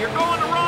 you're going to run.